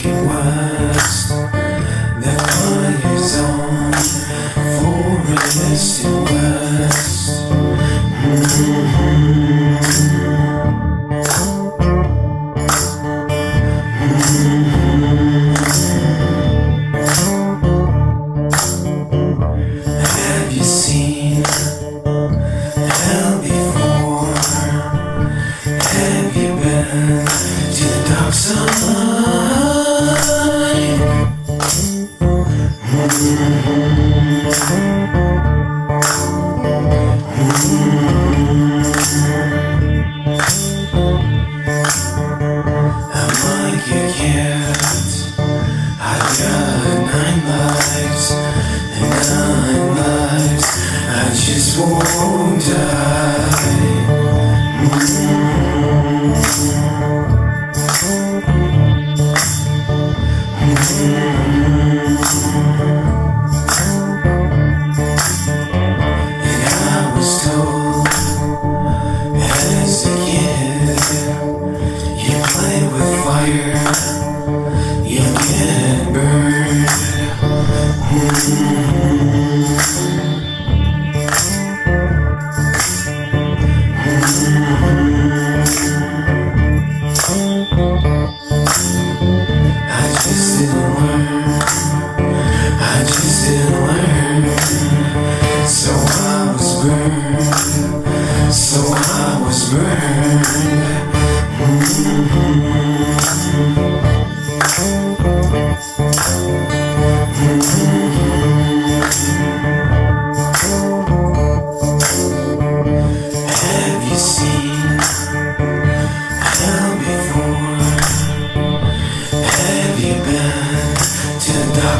The west. Have you seen hell before? Have you been to the dark side? Thank you. So I just remember I just remember So I was burned.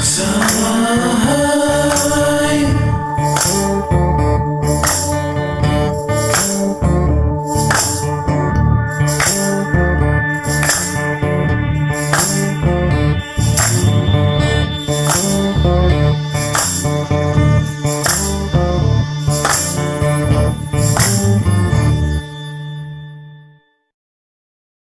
Someone